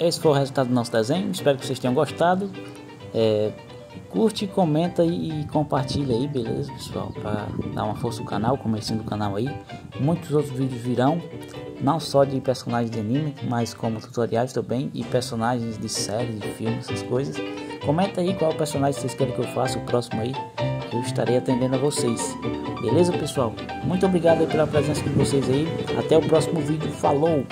esse foi o resultado do nosso desenho. Espero que vocês tenham gostado. É, curte, comenta e, compartilha aí, beleza, pessoal? Para dar uma força no canal, comecinho do canal aí. Muitos outros vídeos virão, não só de personagens de anime, mas como tutoriais também e personagens de séries, de filmes, essas coisas. Comenta aí qual personagem vocês querem que eu faça o próximo aí. Eu estarei atendendo a vocês. Beleza, pessoal? Muito obrigado pela presença de vocês aí. Até o próximo vídeo. Falou!